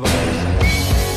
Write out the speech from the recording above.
para dar.